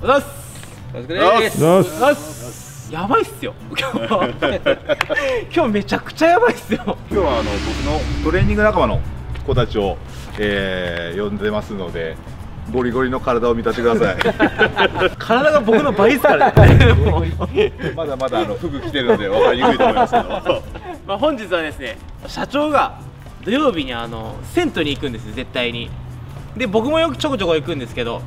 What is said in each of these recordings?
おざっす。お疲れです。おおざっす。やばいっすよ。今日今日めちゃくちゃやばいっすよ。今日はあの僕のトレーニング仲間の子たちを、えー、呼んでますのでゴリゴリの体を見たってください。体が僕の倍ですからね。まだまだあの服着てるので分かりにくいと思いますけど。まあ本日はですね社長が土曜日にあの銭湯に行くんですよ絶対にで僕もよくちょこちょこ行くんですけど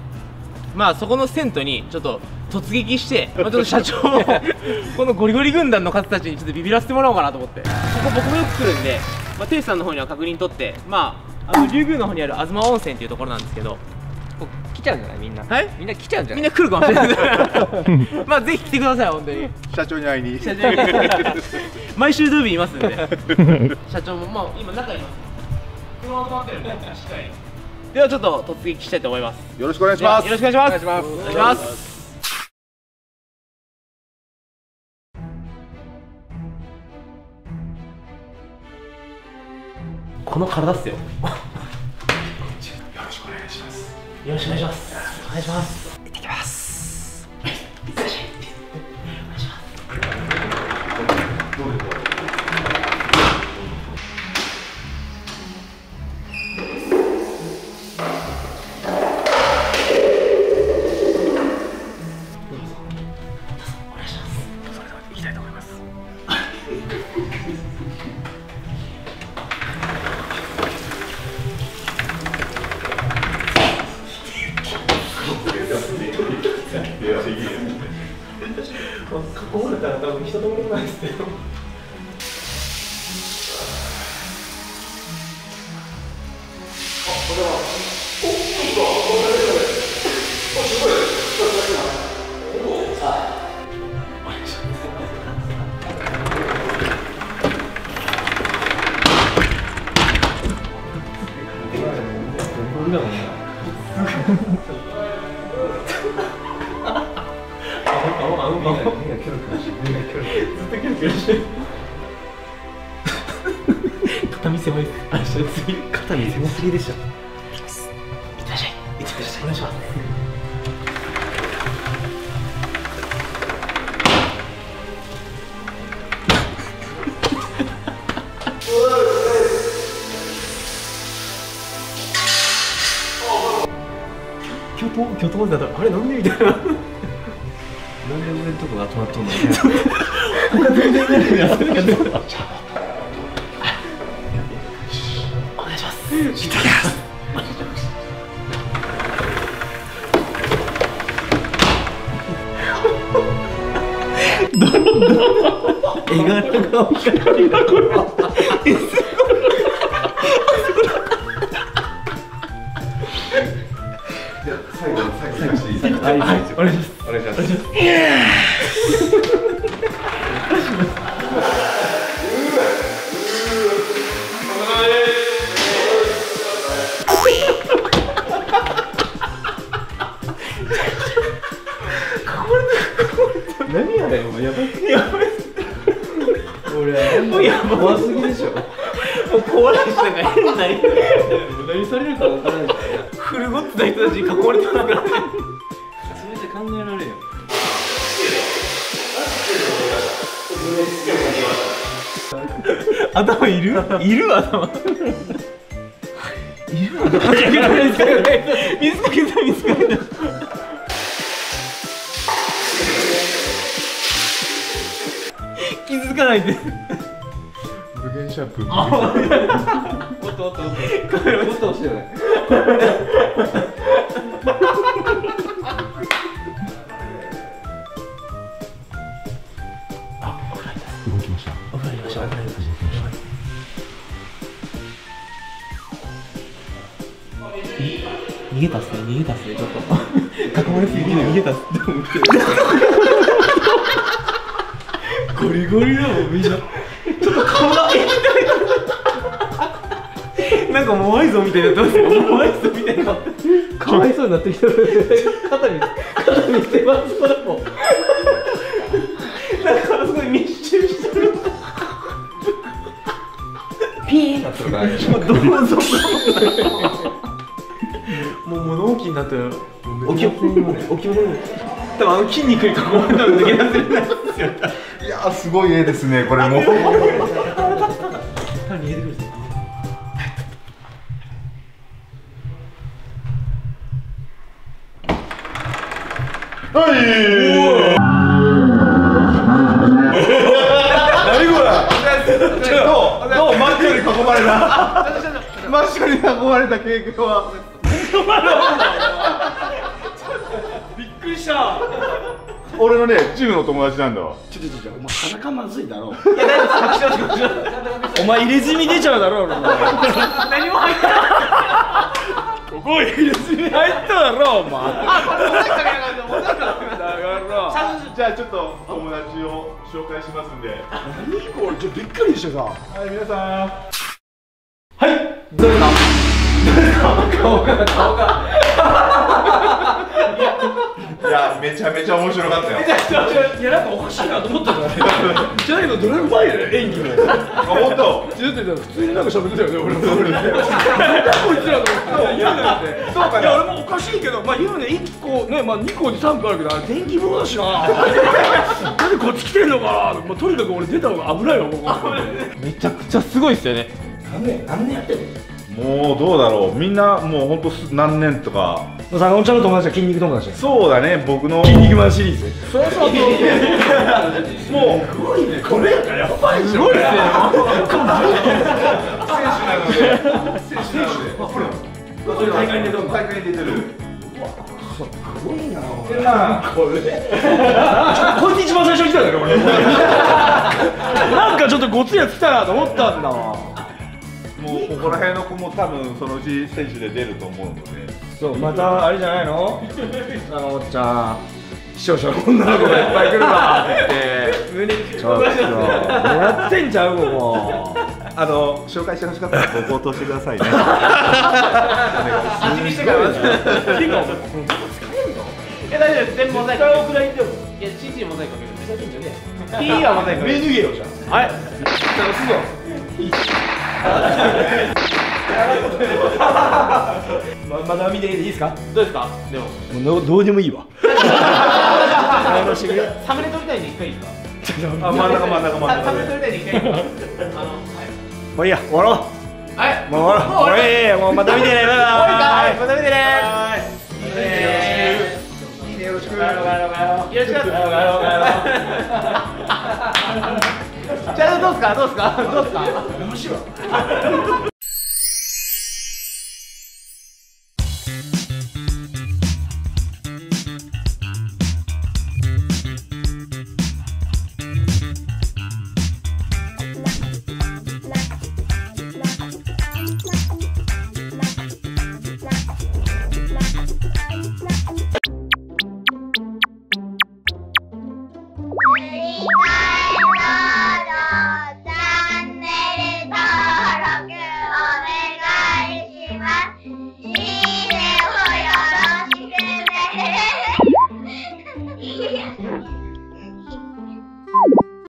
まあそこの銭湯にちょっと突撃して、まあ、ちょっと社長を このゴリゴリ軍団の方たちにちょっとビビらせてもらおうかなと思って。ここ僕もよく来るんで、まあ、テイさんの方には確認取ってまああの竜宮の方にある東温泉っていうところなんですけど来ちゃうんじゃない？みんな。はい？みんな来ちゃうんじゃみなんいな来るかもしれない。まあぜひ来てください本当に。社長に会いに。社長毎週土曜日いますんで。社長もまあ今中います。車止まってるんでしっかりではちょっと突撃したいと思います。よろしくお願いします。よろしくお願いします。お願いしますこの体っすよよろしくお願いします。よろしくお願いします。お願いします囲まれたら多分人ともないですよ肩見せまいあ明日次肩見せます。ぎでしょいってらっしゃいいってらっしゃいお願いします。今日と今日とだとあれなんでみたいななんで俺のとこが集まっとんのお願いします。絵柄がおかしいなこれ最後最後最後していいですかはい、お願いしますお願いします怖すぎでしょもう怖い人が変な人何されるかわからないからフルゴッツな人たちに囲まれてますからねそれじゃ考えられんよ頭いるいる頭いる頭水かけた水かけた水かけた気づかないで。無限シャンプーおっとおっとおっとおっと押してない動きました。お風呂入りましょうお風呂入りましょうい逃げたっすね。逃げたっすね。ちょっと。囲まれすぎて逃げたっす。って思ってゴリゴリだもんみんなななんかもうワイゾンみたいになってますよ。もうワイゾンみたいにな。かわいそうになってきた肩見肩見せますそれも。なんかあそこに密集してる。ピーンなってるからもうどうぞ。もう物置になったよ起きよ起きよ多分あの筋肉に囲まれたら抜け出せないですよ。いやーすごい絵ですねこれも。ど うどうマッチョに囲まれたマッチョに囲まれた経験は。びっくりした。俺のねチームの友達なんだわちょちょちょお前裸まずいだろお前入れ墨出ちゃうだろお前。何も入ってない。ここ入れ墨入っただろお前。あだからじゃあちょっと友達を紹介しますんで。何これちょっとびっくりしてさ。はい皆さん。どうですか顔が顔がいやめちゃめちゃ面白かったよ。いやなんかおかしいなと思ったからじゃないけどどれぐらいね演技も。あ本当。だって普通になんか喋ってたよね俺。もこいつらの言うなってそうか。いや俺もおかしいけどまあ言うね1個ねまあ2個に3個あるけどあれ電気風呂だしな。なんでこっち来てんのかな、まあ、とにかく俺出た方が危ないわここ。めちゃくちゃすごいっすよね。何年何年やってんの？もうどうだろう。みんなもう本当何年とか。坂本ちゃんの友達は筋肉友達そうだね僕の。筋肉マンシリーズ。そうそうそうもうすごいね。これやすごいっすよ選手なので選手なのでほら大会に出たの大会に出てるすごいなこれ。こいつ一番最初に来たんだよ俺なんかちょっとごついやつ来たなと思ったんだわもうここら辺の子も多分そのうち選手で出ると思うので。そうまたあれじゃないの？坂本ちゃん視聴者の女の子がいっぱい来るわって言って。ちょっとやってんちゃうここ。あの紹介してほしかったらご応答してくださいね。味見してからますえ大丈夫です全部モザイク使うくらい。でもい。や CG モザイクかけるんで最近じゃね P はモザイクかけるメニューゲーよじゃんはいままだ見ていいですか？どうですか？でも。もうどうでもいいわ。サムネ撮りたいんで一回いいですか？あ真ん中真ん中真ん中。サムネ撮りたいんで一回いいですか？あのはい。もういいや終わろう。はい。もう終わろう。もういもうまた見てね。バイバイはいまた見てね。よろしく。よろしく。お願いしますじゃあどうすか？どうすか？どうすか？